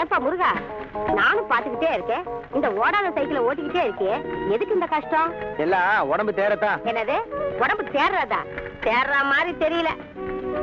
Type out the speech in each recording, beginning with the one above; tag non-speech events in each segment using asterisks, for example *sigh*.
ஏப்பா முருகா? நானும் பாத்துக்கிட்டே இருக்கேன். இந்த ஓடாத சைக்கிளை ஓட்டிக்கிட்டே இருக்கே எதுக்கு இந்த கஷ்டம்? எல்லாம் உடம்பு தேரத்தான் என்னது? உடம்பு தேர்றதா தேர்ற மாதிரி தெரியல.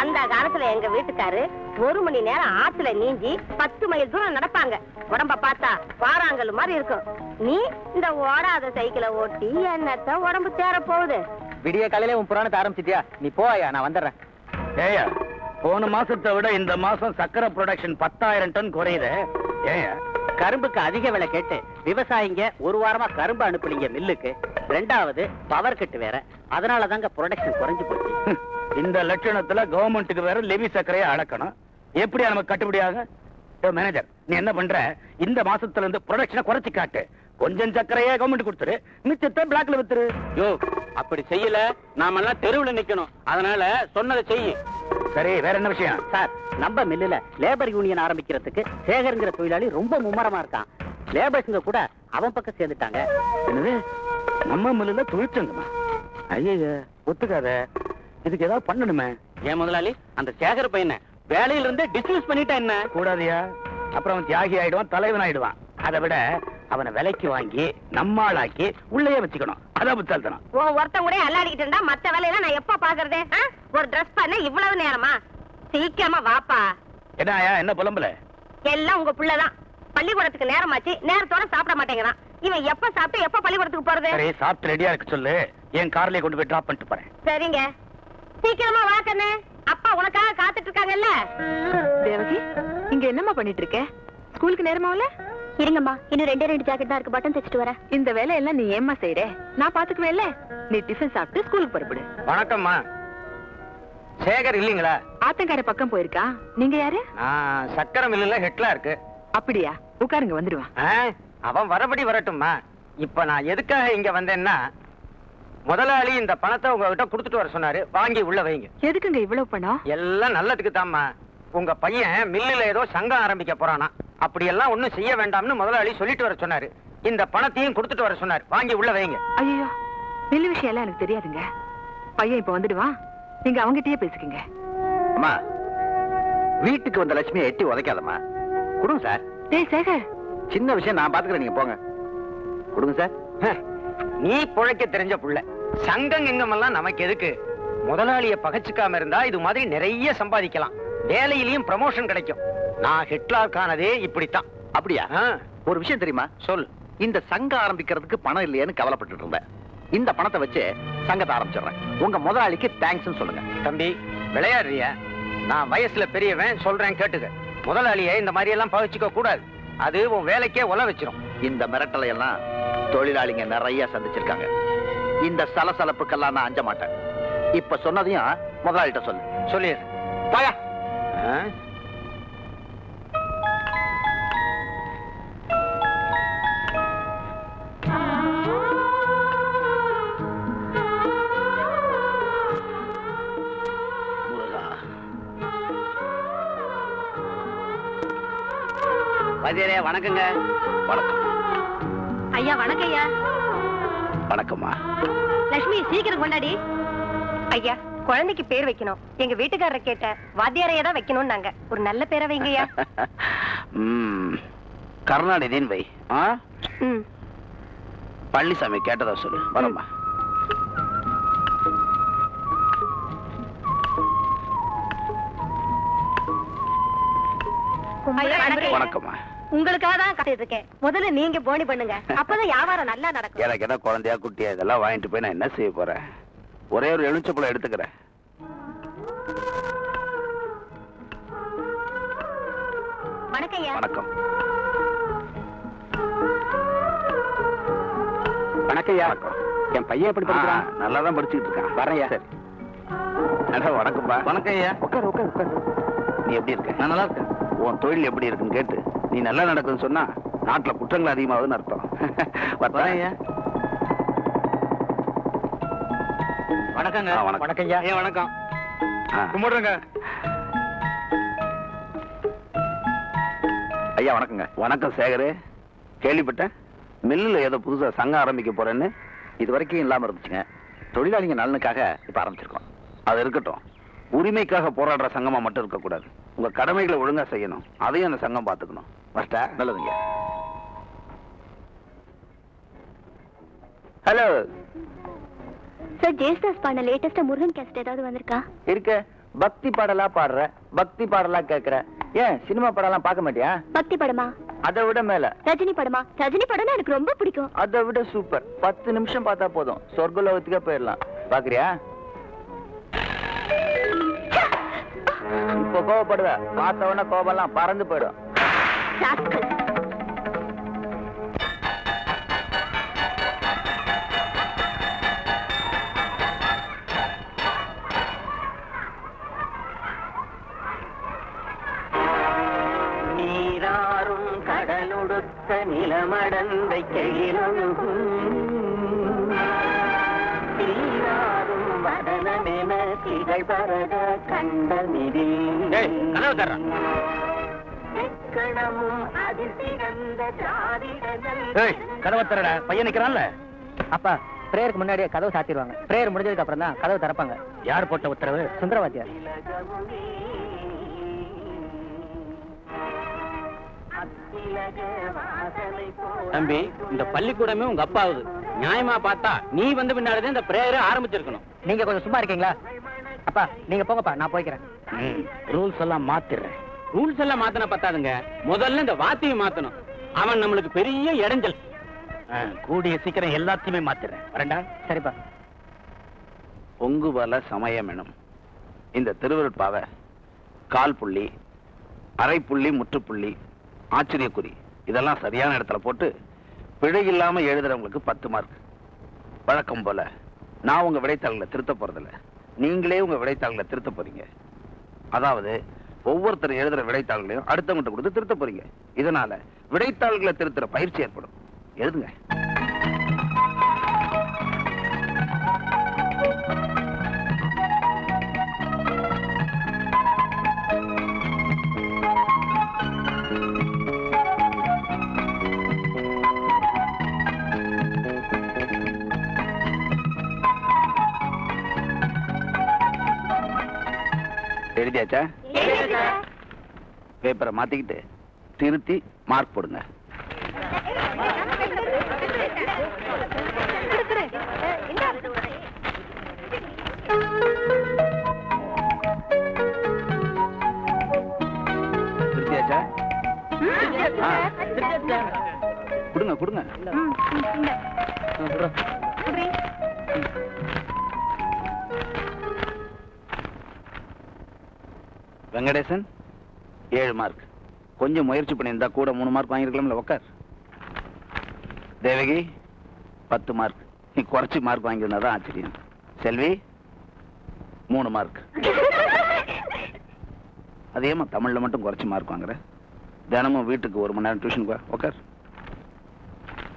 அந்த காலத்துல எங்க வீட்டுக்காரு ஒரு மணி நேரம் ஆத்துல நீஞ்சி பத்து மைல் தூரம் நடப்பாங்க. உடம்ப பார்த்தா வாராங்கல் மாதிரி இருக்கும். நீ இந்த ஓடாத சைக்கிளை ஓட்டி என்னத்த உடம்பு தேர போகுது? விடிய காலையில உன் புராணத்தை ஆரம்பிச்சிட்டியா? நீ போயா நான் வந்துடுறேன். ஏயா போன மாசத்தை விட இந்த மாசம் சக்கரை ப்ரொடக்ஷன் பத்தாயிரம் டன் குறையுது. கரும்புக்கு அதிக விலை கேட்டு விவசாயிங்க ஒரு வாரமா கரும்பு அனுப்புனீங்க மில்லுக்கு. ரெண்டாவது பவர் கட்டு வேற. அதனால தாங்க ப்ரொடக்ஷன் குறைஞ்சு போச்சு. *laughs* இந்த லட்சணத்துல கவர்மெண்ட்டுக்கு வேற லெவி சர்க்கரையை அளக்கணும். எப்படியா நமக்கு கட்டுப்படியாக மேனேஜர் நீ என்ன பண்ற? இந்த மாசத்துல இருந்து ப்ரொடக்ஷனை குறைச்சு காட்டு. கொஞ்சம் சர்க்கரையே கவர்மெண்ட் கொடுத்துரு. மிச்சத்தை பிளாக்ல வித்துரு. யோ அப்படி செய்யல. நாமெல்லாம் தெருவுல நிக்கணும். அதனால சொன்னதை செய்யு. சரி வேற என்ன விஷயம்? சார் நம்ம மில்லுல லேபர் யூனியன் ஆரம்பிக்கிறதுக்கு சேகருங்கிற தொழிலாளி ரொம்ப மும்மரமா இருக்கான். லேபர்ஸுங்க கூட அவன் பக்கம் சேர்ந்துட்டாங்க. என்னது? நம்ம மில்லுல தொழிற்சங்கமா? ஐய ஒத்துக்காத. இதுக்கு ஏதாவது பண்ணணுமே? ஏன் முதலாளி? அந்த சேகர் பையனை வேலையில இருந்தே டிஸ்மிஸ் பண்ணிட்டா என்ன? கூடாதியா? அப்புறம் தியாகி ஆயிடுவான் தலைவன் ஆயிடுவான் அதை விட அவனை விலைக்கு வாங்கி நம்மாளாக்கி உள்ளேயே வச்சுக்கணும். அதான் புத்தால்தனம் உன் ஒருத்தன் கூட அல்லாடிக்கிட்டு இருந்தா மத்த வேலையெல்லாம் நான் எப்ப பாக்குறது? ஒரு ட்ரெஸ் பண்ண இவ்வளவு நேரமா? சீக்கிரமா வாப்பா. என்னயா என்ன புலம்பல? எல்லாம் உங்க புள்ளதான். பள்ளிக்கூடத்துக்கு நேரமாச்சு நேரத்தோட சாப்பிட மாட்டேங்கிறான். இவன் எப்ப சாப்பிட்டு எப்ப பள்ளிக்கூடத்துக்கு போறது? சரி சாப்பிட்டு ரெடியா இருக்கு சொல்லு. என் கார்லயே கொண்டு போய் டிராப் பண்ணிட்டு போறேன். சரிங்க. சீக்கிரமா வா கண்ணு. அப்பா உனக்காக காத்துட்டு இருக்காங்கல்ல? தேவகி இங்க என்னம்மா பண்ணிட்டு இருக்க? ஸ்கூலுக்கு நேரமாவல? இருங்கம்மா இன்னும் ரெண்டே ரெண்டு ஜாக்கெட் தான் இருக்கு. பட்டன் தைச்சிட்டு வரேன். இந்த வேலையெல்லாம் நீ ஏம்மா செய்யற? நான் பாத்துக்குவேன்ல நீ டிஃபன் சாப்பிட்டு ஸ்கூலுக்கு புறப்படு. வணக்கம்மா. சேகர் இல்லீங்களா? ஆத்தங்கார பக்கம் போயிருக்கா? நீங்க யாரு? நான் சக்கரை மில்லுல ஹெட்லா இருக்கு. அப்படியா? உட்காருங்க வந்துடுவான் ஆ, அவன் வரபடி வரட்டும்மா. இப்ப நான் எதுக்காக இங்க வந்தேன்னா முதலாளி இந்த பணத்தை உங்ககிட்ட கொடுத்துட்டு வர சொன்னாரு. வாங்கி உள்ள வைங்க. எதுக்குங்க இவ்வளவு பணம்? எல்லாம் நல்லதுக்கு தாம்மா உங்க பையன் மில்லுல ஏதோ சங்கம் ஆரம்பிக்க போறானா அப்படி எல்லாம் ஒண்ணும் செய்ய வேண்டாம்னு முதலாளி சொல்லிட்டு வர சொன்னாரு. இந்த பணத்தையும் கொடுத்துட்டு வர சொன்னாரு. வாங்கி உள்ள வைங்க. ஐயோ மில்லு விஷயம் எல்லாம் எனக்கு தெரியாதுங்க. பையன் இப்ப வந்துடுவான் நீங்க அவங்கிட்டயே பேசிக்கங்க. அம்மா வீட்டுக்கு வந்த லட்சுமியை எட்டி உதைக்காதம்மா. கொடுங்க சார். டேய் சேகர். சின்ன விஷயம் நான் பாத்துக்கிறேன் நீங்க போங்க. கொடுங்க சார். ஹ, நீ பிழைக்க தெரிஞ்ச புள்ள. சங்கம் எங்கமெல்லாம் நமக்கு எதுக்கு? முதலாளிய பகச்சுக்காம இருந்தா இது மாதிரி நிறைய சம்பாதிக்கலாம். வேலையிலயும் ப்ரமோஷன் கிடைக்கும். நான் ஹிட்லர் ஆனதே இப்படித்தான். அப்படியா? ஒரு விஷயம் தெரியுமா? சொல். இந்த சங்கம் ஆரம்பிக்கிறதுக்கு பணம் இல்லையேன்னு கவலைப்பட்டுட்டு இருந்தேன். இந்த பணத்தை வச்சு சங்கத்தை ஆரம்பிச்சிடுறேன். உங்க முதலாளிக்கு தேங்க்ஸ் சொல்லுங்க. தம்பி விளையாடுறியா? நான் வயசுல பெரியவன் சொல்றேன் கேட்டுக்க. முதலாளிய இந்த மாதிரி எல்லாம் பகிச்சுக்க கூடாது. அது உன் வேலைக்கே உல வச்சிரும். இந்த மிரட்டலை எல்லாம் தொழிலாளிங்க நிறைய சந்திச்சிருக்காங்க. இந்த சலசலப்புக்கெல்லாம் நான் அஞ்ச மாட்டேன். இப்ப சொன்னதையும் முதலாளிட்ட சொல்லு. சொல்லிடு. வதியரே வணக்கங்க. வணக்கம். ஐயா வணக்கம் ஐயா. வணக்கம்மா. லட்சுமி சீக்கிரம் கொண்டாடி. ஐயா குழந்தைக்கு பேர் வைக்கணும். எங்க வீட்டுக்காரரை கேட்ட வாத்தியாரையே தான் வைக்கணும்னு நாங்க. ஒரு நல்ல பேரை வைங்கய்யா *laughs* ம், கருணாநிதின்னு வை. ஆ? ம். பழனிசாமி கேட்டதா சொல்லு. வரம்மா. வணக்கம்மா. உங்களுக்காக தான் காத்துட்டு இருக்கேன். முதல்ல நீங்க போனி பண்ணுங்க. அப்பதான் வியாபாரம் நல்லா நடக்கும். எனக்கு என்ன குழந்தையா குட்டியா இதெல்லாம் வாங்கிட்டு போய் நான் என்ன செய்ய போறேன்? ஒரே ஒரு எலுமிச்சப்பழம் எடுத்துக்கிறேன். வணக்கம் ஐயா. வணக்கம். வணக்கம் வணக்கம். என் பையன் எப்படி ஆ, நல்லா தான் படிச்சுக்கிட்டு இருக்கான். வரேன்யா. சரி. அடா, வணக்கம்ப்பா. வணக்கம் ஐயா. உட்காரு உட்காரு உட்காரு. நீ எப்படி இருக்க? நான் நல்லா இருக்கேன். உன் தொழில் எப்படி இருக்குன்னு கேட்டு. நீ நல்லா நடக்குதுன்னு சொன்னா நாட்டுல குற்றங்கள் அதிகமாகுதுன்னு அர்த்தம். வணக்கங்க. வணக்கம். ஏன் வணக்கம். கும்பிடுறேங்க. ஐயா வணக்கங்க. வணக்கம் சேகரு. கேள்விப்பட்டேன். மில்லுல ஏதோ புதுசா சங்கம் ஆரம்பிக்க போறேன்னு. இது வரைக்கும் இல்லாம இருந்துச்சுங்க. தொழிலாளிங்க நலனுக்காக இப்ப ஆரம்பிச்சிருக்கோம். அது இருக்கட்டும். உரிமைக்காக போராடுற சங்கமா மட்டும் இருக்கக்கூடாது. உங்க கடமைகளை ஒழுங்கா செய்யணும். அதையும் அந்த சங்கம் பாத்துக்கணும் ஃபர்ஸ்டா நல்லதுங்க. ஹலோ. சார் ஜேஸ்தாஸ் பாடின லேட்டஸ்டா முருகன் கேஸ்ட் ஏதாவது வந்திருக்கா? இருக்க. பக்தி பாடலா பாடுற பக்தி பாடலா கேக்குற. ஏன் சினிமா படம்லாம் பார்க்க மாட்டியா? பக்தி படமா? அதை விட மேல. ரஜினி படமா? ரஜினி படம்னா எனக்கு ரொம்ப பிடிக்கும். அதை விட சூப்பர் பத்து நிமிஷம் பார்த்தா போதும். சொர்க்கலோகத்துக்கே போயிடலாம். பாக்குறியா? இப்போ கோவப்படுவ. பார்த்த உடனே கோபம்லாம் பறந்து போயிடும். ராஸ்கல். நீராறும் கடலுடுத்த நிலமடந்த கெழிலொழுகும். நீராறும் வதனமென திகழ் பரத கண்டமிதி ஏய், தர்றா. எக்கணமும் அதில் சிறந்த ஜாதிடர்கள் ஏய் கதவை தரடா பையன் நிக்கிறான்ல. அப்பா பிரேயருக்கு முன்னாடியே கதவு சாத்திடுவாங்க. பிரேயர் முடிஞ்சதுக்கு அப்புறம் தான் கதவு திறப்பாங்க. யார் போட்ட உத்தரவு? சுந்தரவாத்தியார். தம்பி இந்த பள்ளிக்கூடமே உங்க அப்பாவுது. நியாயமா பார்த்தா நீ வந்து பின்னாடி இந்த பிரேயரை ஆரம்பிச்சிருக்கணும். நீங்க கொஞ்சம் சும்மா இருக்கீங்களா? அப்பா நீங்க போங்கப்பா நான் போய்க்கிறேன். ரூல்ஸ் எல்லாம் மாத்திடுறேன். ரூல்ஸ் எல்லாம் மாத்தின பத்தாதுங்க. முதல்ல இந்த வாத்தியை மாத்தணும். அவன் நம்மளுக்கு பெரிய இடைஞ்சல். கூடிய சீக்கிரம் எல்லாத்தையுமே மாத்திடுறேன். வரேன்டா. சரிப்பா. பொங்கு வல சமயமெனும் இந்த திருவருட்பாவை கால் புள்ளி அரை புள்ளி முற்றுப்புள்ளி ஆச்சரியக்குறி இதெல்லாம் சரியான இடத்துல போட்டு பிழை இல்லாம எழுதுறவங்களுக்கு பத்து மார்க் வழக்கம் போல நான் உங்க விடைத்தாள்களை திருத்த போறதில்ல. நீங்களே உங்க விடைத்தாள்களை திருத்த போறீங்க. அதாவது ஒவ்வொருத்தர் எழுதுற விடைத்தாள்களையும் அடுத்தவங்கிட்ட கொடுத்து திருத்த போறீங்க. இதனால விடைத்தாள்களை திருத்துற பயிற்சி ஏற்படும். எழுதுங்க. எழுதியாச்சா? பேப்பரை மாத்திக்கிட்டு திருத்தி மார்க் போடுங்க. திருத்தியாச்சா. கொடுங்க கொடுங்க. வெங்கடேசன் ஏழு மார்க் கொஞ்சம் முயற்சி பண்ணியிருந்தா கூட மூணு மார்க் வாங்கியிருக்கலாம்ல உக்கார். தேவகி பத்து மார்க் நீ குறைச்சி மார்க் வாங்கியிருந்தா தான் ஆச்சரியம். செல்வி மூணு மார்க் அதேமா தமிழ்ல மட்டும் குறைச்சி மார்க் வாங்குற? தினமும் வீட்டுக்கு ஒரு மணி நேரம் டியூஷன் உக்கார்.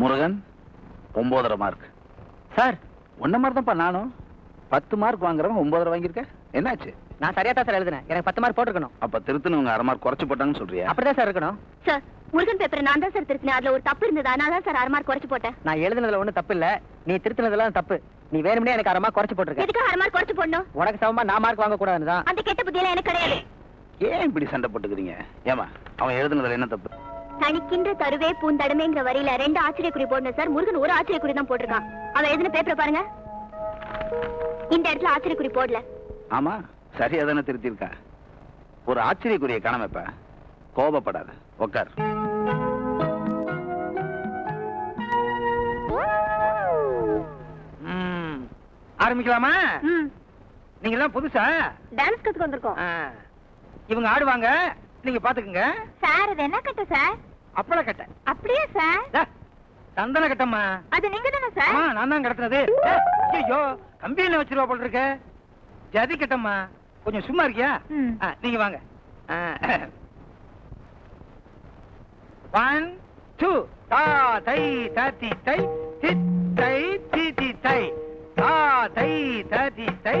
முருகன் ஒம்போதரை மார்க் சார் ஒன்ன மாதிரி தான்ப்பா நானும். பத்து மார்க் வாங்குறவன் ஒம்போதரை வாங்கியிருக்க? என்னாச்சு? நான் சரியா தான் சார் எழுதுனேன். எனக்கு பத்து மார்க் போட்டிருக்கணும். அப்ப திருத்தணும் அரை மார்க் குறைச்சு போட்டாங்கன்னு சொல்றியா? அப்படிதான் சார் இருக்கணும். சார் முருகன் பேப்பரை நான் தான் சார் திருத்தினேன். அதுல ஒரு தப்பு இருந்தது. அதனால தான் சார் அரை மார்க் குறைச்சு போட்டேன். நான் எழுதுனதுல ஒண்ணும் தப்பு இல்ல. நீ திருத்தினதெல்லாம் தப்பு. நீ வேணும்னே எனக்கு அரை மார்க் குறைச்சு போட்டிருக்க. எதுக்கு அரை மார்க் குறைச்சு போடணும்? உனக்கு சமமா? நான் மார்க் வாங்க கூடாதுன்னு தான். அந்த கெட்ட புத்தியெல்லாம் எனக்கு கிடையாது. ஏன் இப்படி சண்டை போட்டுக்கிறீங்க? ஏமா அவன் எழுதுனதுல என்ன தப்பு? தனிக்கின்ற தருவே பூந்தடமேங்கிற வரியில ரெண்டு ஆச்சரிய குறி போடணும் சார் முருகன் ஒரு ஆச்சரிய குறி தான் போட்டிருக்கான். அவன் எழுதின பேப்பரை பாருங்க. இந்த இடத்துல ஆச்சரிய குறி போடல. ஆமா. சரியா தானே திருத்திருக்கா ஒரு ஆச்சரியக்குரிய காணாம இப்ப கோபப்படாத உக்கார். ஆரம்பிக்கலாமா? நீங்க எல்லாம் புதுசா? டான்ஸ் கத்துக்கு வந்திருக்கோம். இவங்க ஆடுவாங்க நீங்க பாத்துக்குங்க. சார் அது என்ன கட்ட சார் அப்பள கட்ட. அப்படியே சார் சந்தன கட்டம்மா. அது நீங்க தானே ஆமா நான் தான் கடத்தினது ஐயோ கம்பியில வச்சிருவா போல இருக்க. ஜதி கட்டம்மா. கொஞ்சம் சும்மா இருக்கியா? நீங்க வாங்க. ஒன் டூ தா தை தத்தி தை தை. தி தி தை தா தை. தித் தை.